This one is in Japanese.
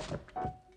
ピッ。